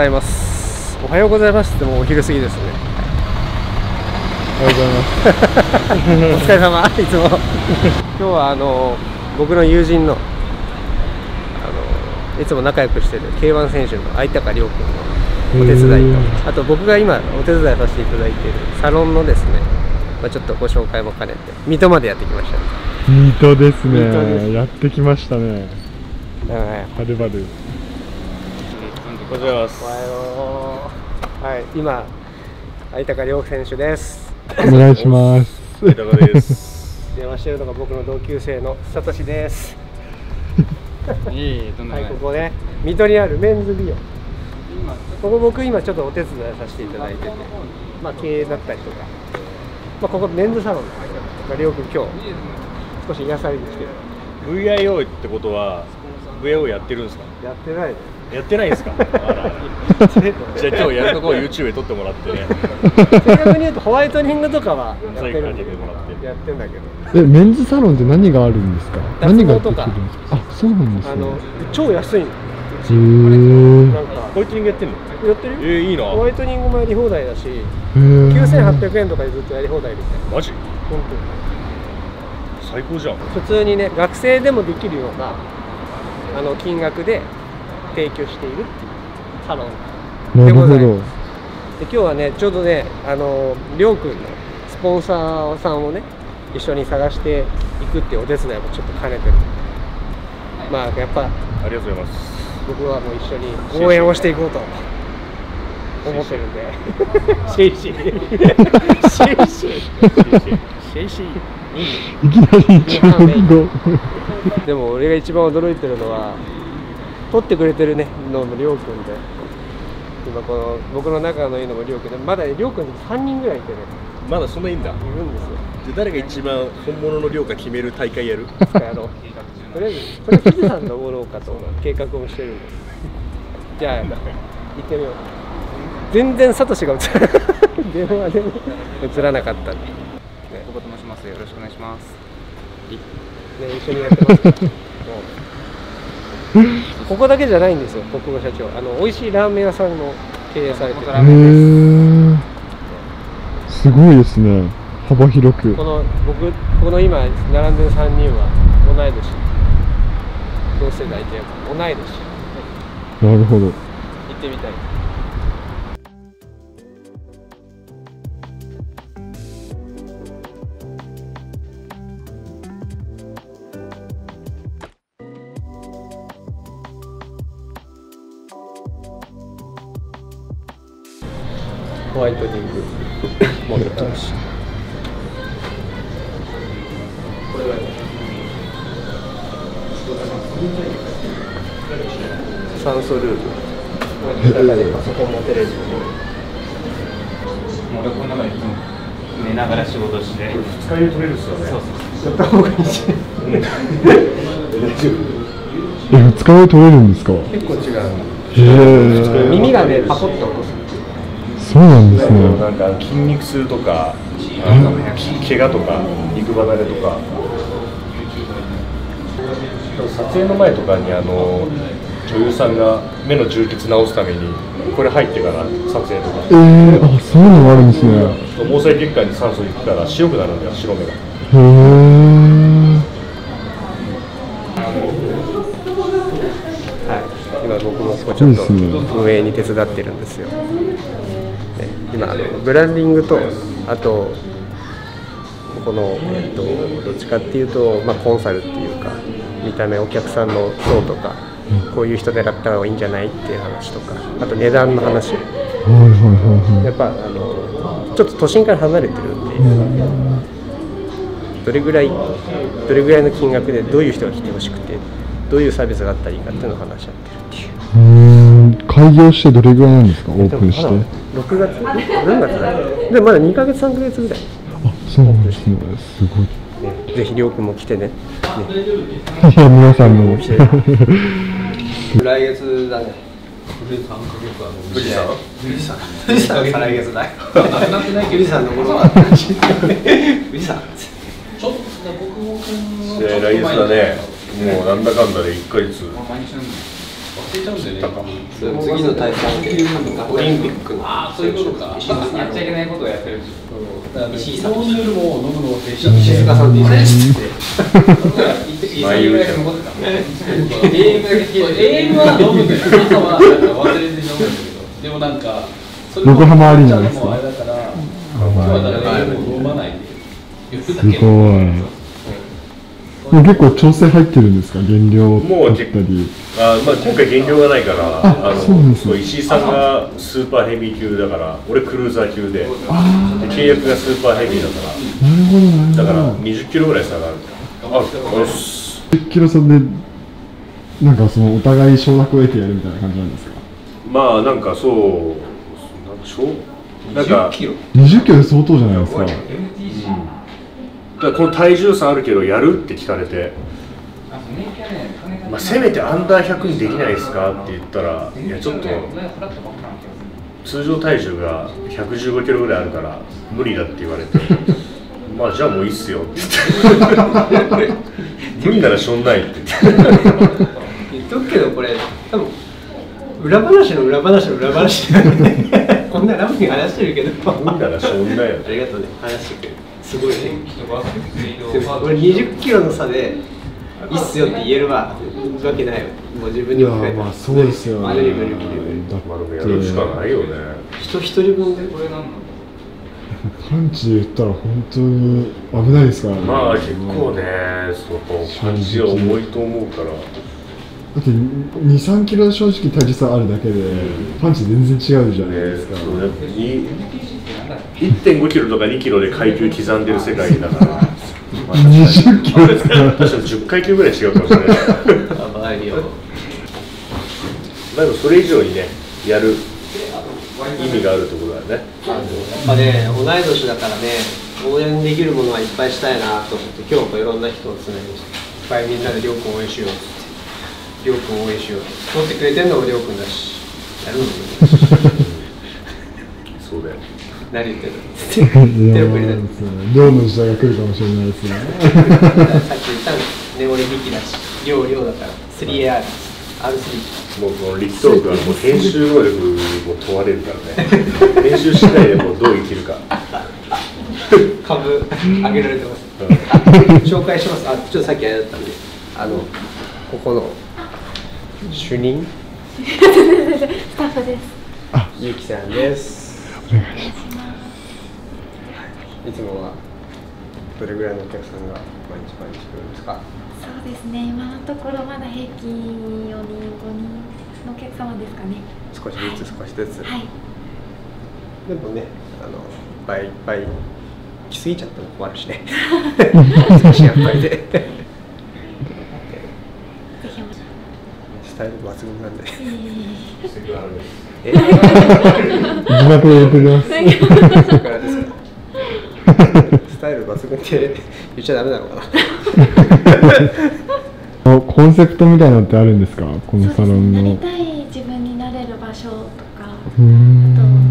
ございます。おはようございます。ってもうお昼過ぎですね。おはようございます。お疲れ様。いつも。今日はあの僕の友人のあのいつも仲良くしてる K1 選手の相高亮君のお手伝いとあと僕が今お手伝いさせていただいているサロンのですね、まあ、ちょっとご紹介も兼ねて水戸までやってきました水戸です水戸です。ねやってきましたね。はい。はるばるおはようございます。おはよう。はい今相高亮選手です。お願いします。いかがです。電話してるのが僕の同級生のサトシです。はい、ここね、水戸にあるメンズ美容。ここ僕今ちょっとお手伝いさせていただいてて、まあ経営だったりとか、まあここメンズサロンなんですけど、まあ、りょうくん今日少し癒されに来てる。VIO ってことは VIO やってるんですか？やってないで。やってないんですか？じゃあ今日やるとこを YouTube で撮ってもらってね。正確に言うとホワイトニングとかはやってるんだけ最後かけてもらって。ど、やってんだけど、えメンズサロンって何があるんですか？何ができるんとかですか？あそうなんですね。あの超安いの。へー。なんかホワイトニングやってんのやってる？よ。えー、いいな。ホワイトニングもやり放題だし、へー。9800円とかでずっとやり放題みたいな。マジ？本当に。最高じゃん。普通にね学生でもできるようなあの金額で提供しているっていうサロンなるほど。でございまで今日はねちょうどねあのりょうくんのスポンサーさんをね一緒に探していくっていうお手伝いもちょっと兼ねてる。まあやっぱありがとうございます。僕はもう一緒に応援をしていこうと。思ってるんで。シェイシー。シェイシー。シェイシー。いきなり中国語でも俺が一番驚いてるのは撮ってくれてるねのもりょうくんで。今この僕の仲のいいのもりょうくんでまだりょうくんに3人ぐらいいてね。まだそんないいんだ。いるんですよ。で誰が一番本物の量か決める大会やる？やろう。とりあえずそれ富士山登ろうかと計画をしてるんです。じゃあ行ってみよう。全然サトシが映ら 電話で映らなかった。んで、ね、久保と申しますよろしくお願いします。一緒にやってます。も うここだけじゃないんですよ国語社長。あの美味しいラーメン屋さんの経営されてる。へー。すごいですね。幅広く。この僕この今並んでる3人は同い年。同世代というか同い年。なるほど。行ってみたいイトニング持ってきました酸素ループ中でパソコンもテレビももう俺この中でいつも寝ながら仕事して使いで取れるっすよね。そうそうやった方がいいしえ二日目取れるんですか？へ結構違うえ耳がねパコッとそうなんですね。なんか筋肉痛とかあの怪我とか肉離れとか。撮影の前とかにあの女優さんが目の充血治すためにこれ入ってから撮影とか。えー、あそういうのがあるんですね。へ毛細血管に酸素いくから白くなるんだよ白目が。えはい、今僕もちょっと運営に手伝ってるんですよ。で今あのブランディングとあとこの、えっと、どっちかっていうと、まあ、コンサルっていうか見た目お客さんの層とかこういう人狙った方がいいんじゃないっていう話とかあと値段の話。やっぱあのちょっと都心から離れてるんで、どれぐらいどれぐらいの金額でどういう人が来てほしくてどういうサービスがあったらいいかっていうのを話し合ってるっていう。開業してどれぐらいなんですか？オープンして6月？何月だでまだ2ヶ月3ヶ月ぐらい、あそうなんですね。すごい。ね、ぜひりょうくんも来てね。ね。いや皆さんも来て来月だね。富士山富士山富士山再来月だよ。富士山の頃は。富士山で来月だね。もうなんだかんだで1ヶ月。毎日次の大会でオリンピックの。ああそういうことか。やっちゃいけないことをやってる石井さん石塚さんっていういいぐらい残ってた AM は飲むんだよ朝は忘れて飲むんだけどでもなんか横浜アリーナです今日は飲まないで言ってたすごいもう結構調整入ってるんですか？減量もうだったり。あまあ、今回減量がないからあそうなんですね。そう石井さんがスーパーヘビー級だから俺クルーザー級でであ契約がスーパーヘビーだかあなるほどならだからるほど20キロぐらい差があるあよし10キロ差でなんかそのお互い承諾を得てやるみたいな感じなんですか？まあなんかそうなんでしょう？なんかキロ。20キロで相当じゃないですか。MTC だこの体重差あるけどやるって聞かれて、まあ、せめてアンダー100にできないですかって言ったらいやちょっと通常体重が115キロぐらいあるから無理だって言われて。まあじゃあもういいっすよって。言って無理ならしょんないって。言って言っとくけどこれ多分裏話の裏話の裏話。こんなラブに話してるけど。無理ならしょんないよ。ありがとうね。話してくれるすごいね。人がスピードでも俺20キロの差でいいっすよって言えるわ。わけないよ。もう自分にもいやまあそうですよね。無理無理無理だまあでもやる。しかないよね人一人分で？これなんだパンチで言ったら本当に危ないですからね。まあ結構ねその感じは重いと思うから。だって23キロ正直体重差あるだけでパンチ全然違うじゃないねですか、そうやっぱに1.5キロとか2キロで階級刻んでる世界だから、まあ、20キロですか確か10階級ぐらい違うかもしれないやばいよまあでもそれ以上にねやる意味があるってことだよねやっぱね同い年だからね応援できるものはいっぱいしたいなと思って今日もいろんな人をつなぎましたいっぱいみんなでりょうくん応援しようってりょうくん応援しようって取ってくれてんのもりょうくんだしやるのもりょうくんだしそうだよ。何言ってんのいや手をくれたそうですね寮の時代が来るかもしれないですね。さっき言ったのね俺ミキだし量量だから。3AR R3 もうこの力トークはもう編集能力も問われるからね。編集しないでもうどう生きるか、株上げられてます。うん。紹介します。あちょっとさっきあれだったんであのここの主任？スタッフです。ゆきさんですお願いします。い。つもはどれぐらいのお客さんが毎日毎日来るんですか？そうですね。今のところまだ平均4人5人のお客様ですかね。少しずつ少しずつ、はい。でもねあのいっぱいいっぱい来すぎちゃっても困るしね。少しやっぱりでぜひおスタイル抜群なんでええ字幕で言ってくれますそれからですか？スタイル抜群って言っちゃダメなのかな？おコンセプトみたいなのってあるんですか？この。サロンのなりたい自分になれる場所とか、あと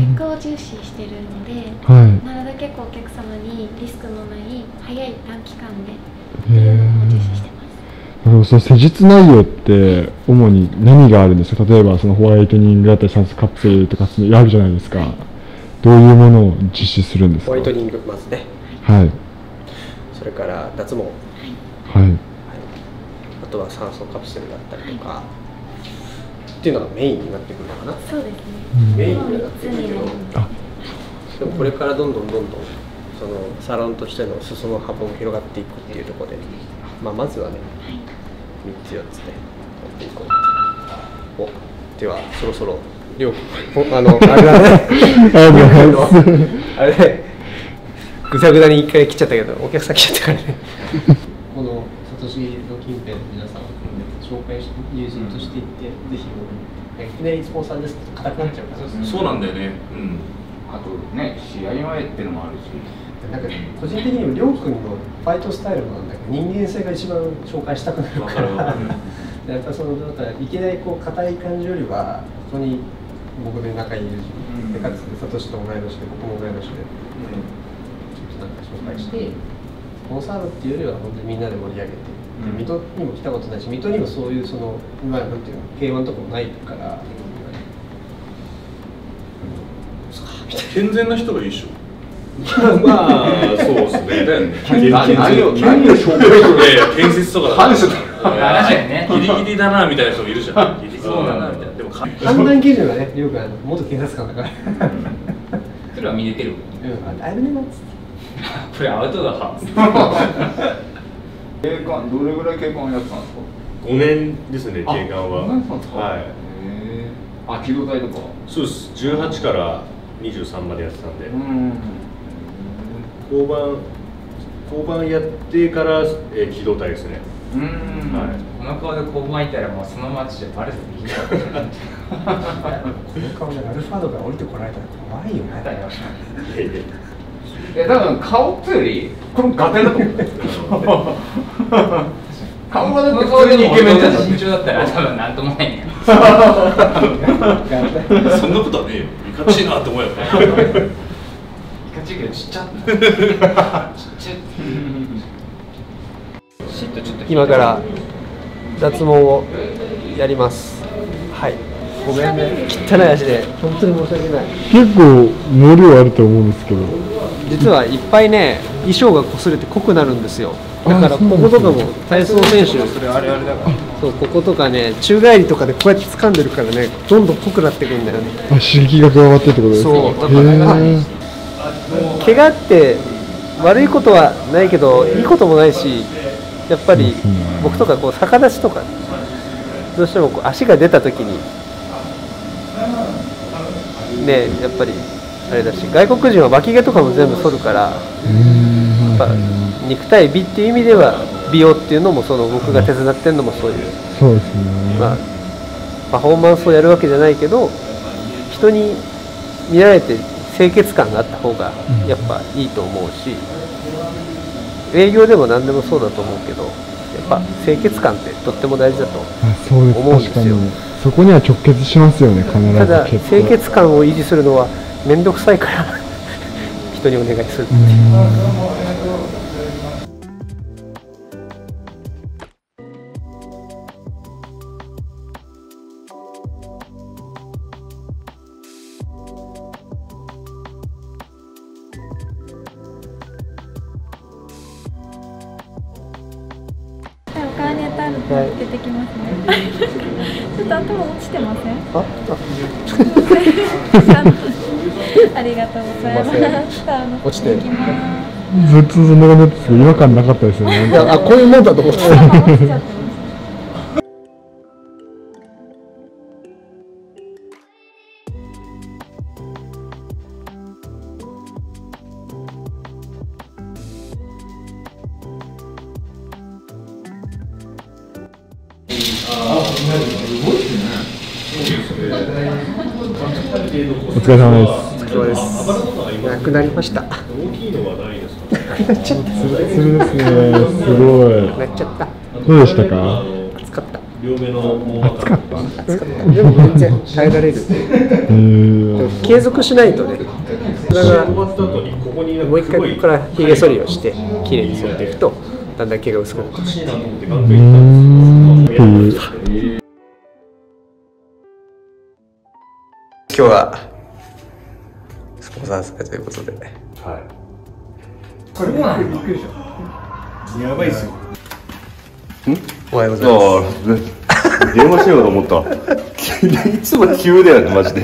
結果を重視してるので、はい。なるだけこうお客様にリスクのない早い短期間でってのその施術内容って主に何があるんですか？例えばそのホワイトニングだったり酸素カプセルとかそのあるじゃないですか。どういうものを実施するんですか？ホワイトニングまずね。はい。それから脱毛。はい。あとは酸素カプセルだったりとか、っていうのがメインになってくるのかな？そうですね。メインになってくるけど。でもこれからどんどんどんどんそのサロンとしての裾の幅も広がっていくっていうところで、まあ、まずはねはい。3つ4つでやっていこう。おではそろそろりょうあのあれだね。あれね。ぐだぐだに一回切っちゃったけどお客さん来ちゃったからね。このサトシの近辺の皆さんを紹介して友人としていって、ぜひいきなりスポンサーですって硬くなっちゃうから。そうなんだよね。うん。あとね試合前ってのもあるしなんか個人的にもりょうくんのファイトスタイルもなんだけど人間性が一番紹介したくなるからやっぱそのだからいきなりこう硬い感じよりは本当に僕で仲いい友人、でかつサトシと同い年で僕も同い年で、ちょっとなんか紹介してスポンサードっていうよりは本当にみんなで盛り上げて、水戸にも来たことないし水戸にもそういうそのまあなんていうの平和のとこもないから健全な人がいいでしょ まあそうですね。何全を何を紹介する？いやいや建設とかだねギリギリだなみたいな人もいるじゃん。ギリギリだなみたいな。でもか判断基準がねよくあの元警察官だから。それは見れてる。うん。あだいぶねっつってこれアウトだ は警官どれぐらい警官やってたんですか。5年ですね警官ははい。あ機動隊とか。そうです。18から23までやってたんで。うん交番交番やってから、えー機動隊ですね。うん。はい。この顔で交番いたらもうその街でバレてできないこの顔でアルファードから降りてこられたら怖いよねだよいやいやいや多分顔ってよりこの画面だと思う顔はだって普通にイケメンじゃん身長だったら多分なんともない。ねそんなことはねえよ。いかちいなって思うよ ちっちゃ今から脱毛をやります。はい。ごめんね。汚い足で。本当に申し訳ない。結構毛量あると思うんですけど。実はいっぱいね衣装が擦れて濃くなるんですよ。だからこことかも体操選手それあれあれだから。そうこことかね宙返りとかでこうやって掴んでるからねどんどん濃くなってくんだよね。あ刺激が加わってってことですかそうだからへー怪我って悪いことはないけどいいこともないしやっぱり僕とかこう逆立ちとかどうしてもこう足が出た時にねやっぱりあれだし外国人は脇毛とかも全部剃るからやっぱ肉体美っていう意味では美容っていうのもその僕が手伝ってるのもそういう、そうですね、まあ、パフォーマンスをやるわけじゃないけど人に見られて清潔感があった方がやっぱいいと思うし営業でも何でもそうだと思うけどやっぱ清潔感ってとっても大事だと思うんですよ。そこには直結しますよね必ずただ清潔感を維持するのは面倒くさいから人にお願いするってい、おタルトつけてきますね。ちょっと頭落ちてません？あ りがとうございます。あの落ちてずっとそんな感じだったんですけど違和感なかったですよねいやあこういうもんだと思って お疲れ様です。なくなりました。大きいのはないですかなっちゃった。すねすごいなっちゃった。どうでした。か暑かった。両目の毛暑かった。暑かった。でも全然耐えられるえー、継続しないとね。だからもう一回ここからひげ剃りをして綺麗に剃っていくとだんだん毛が薄くなっ今日はスポンサー祭ということで。はこれもなんだいやばいっすよおはようございます。電話しようと思った。いつも急だよねマジで